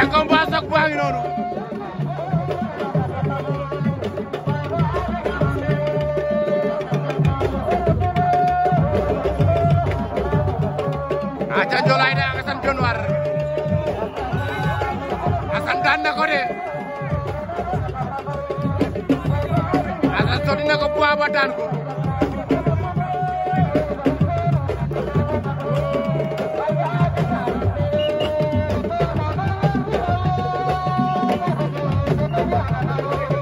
Thiaka Mbassak baa ngi noonu aca jolaay da nga sant jonwar a santaan na ko de a sant soti na ko baa ba daan ko Thank you.